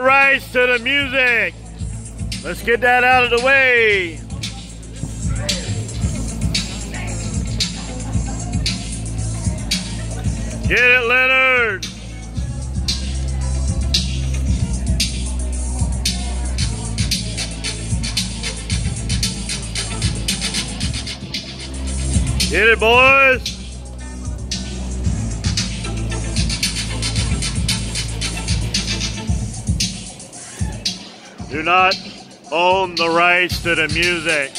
Rights to the music. Let's get that out of the way. Get it, Leonard. Get it, boys. Do not own the rights to the music.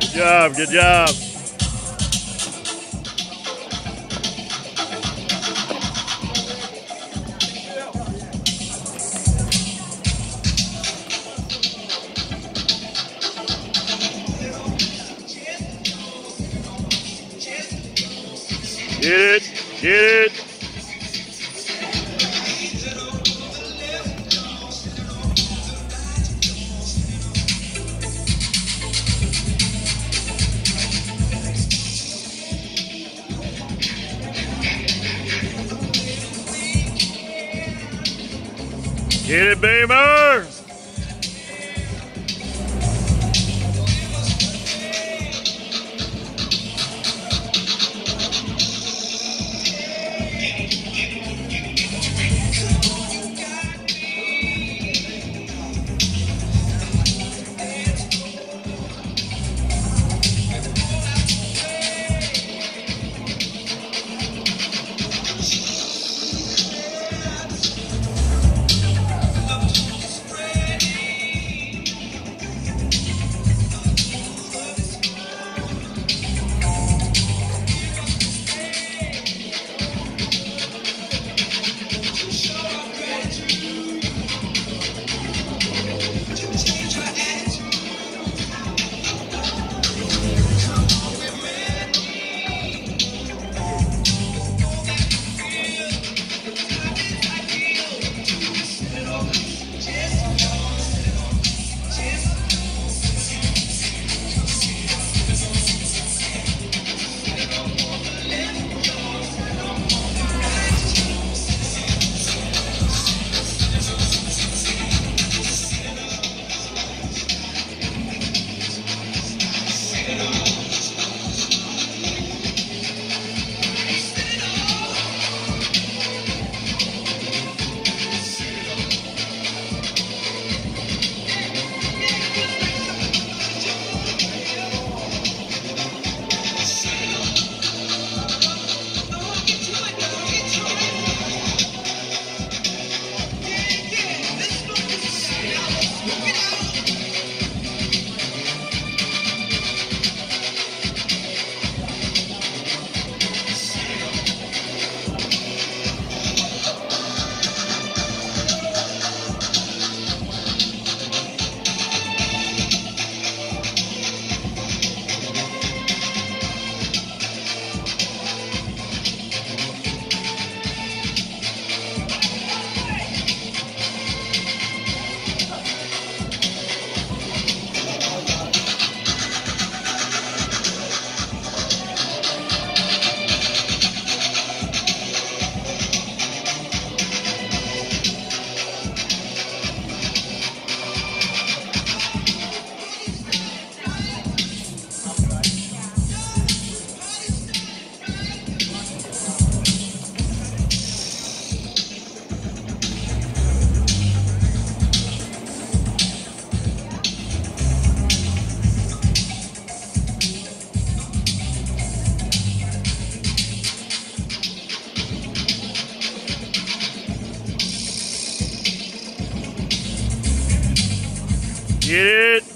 Good job, good job. Get it. Get it, Beamer! Get it.